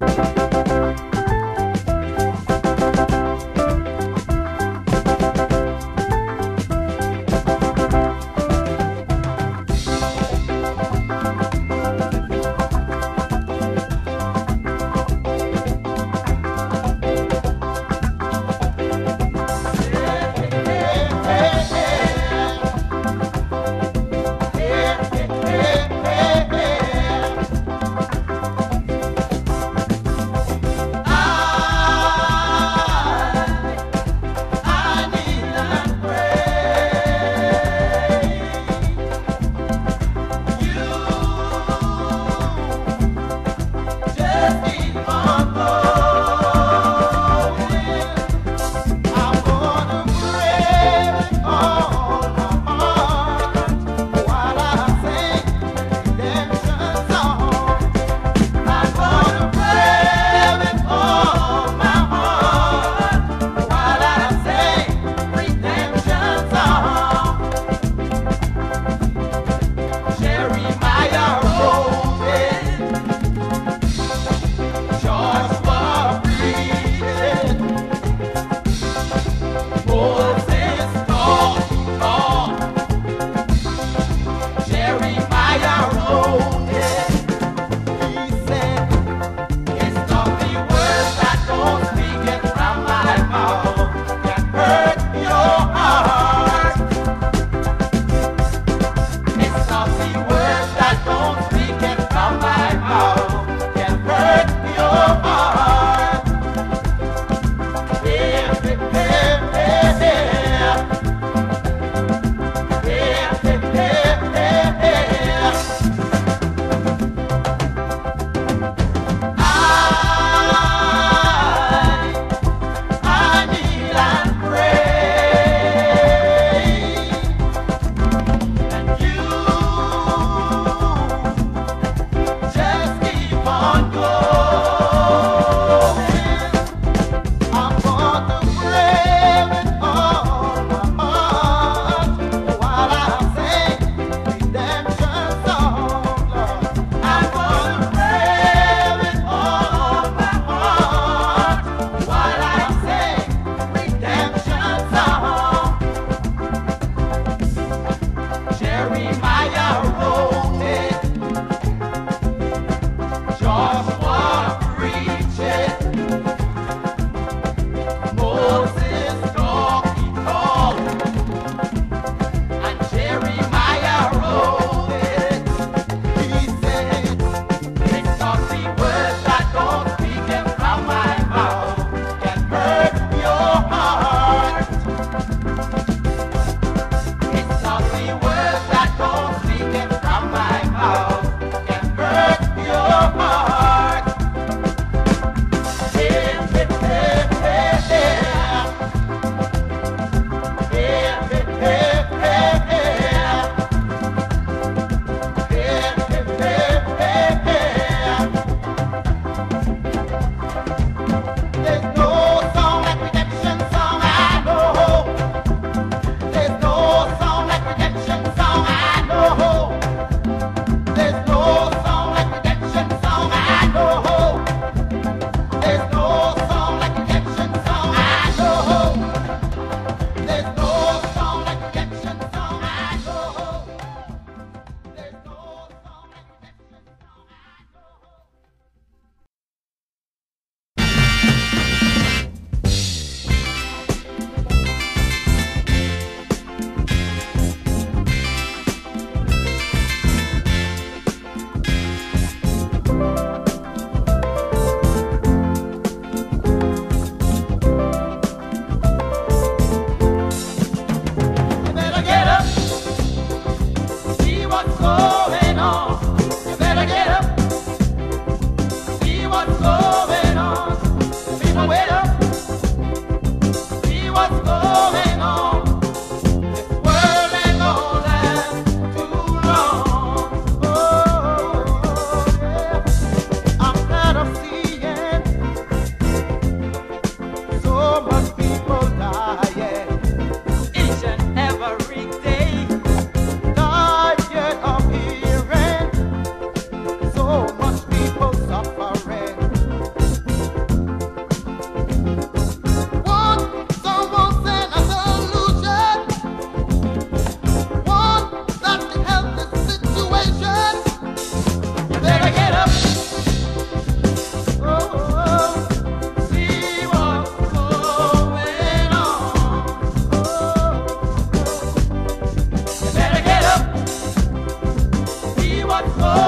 Jeremiah 아! Oh.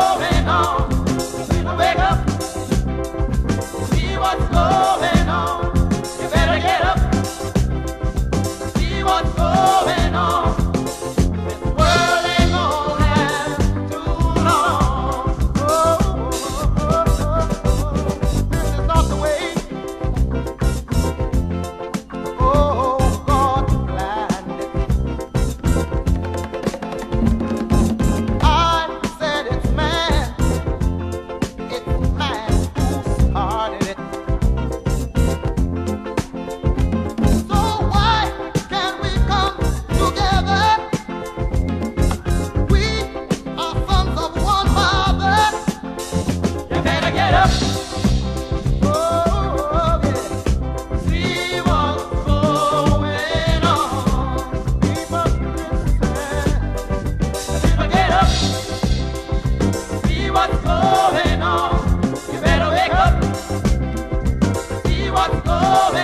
what's going